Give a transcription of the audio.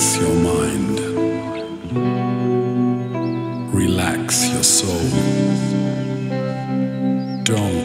Relax your mind. Relax your soul. Don't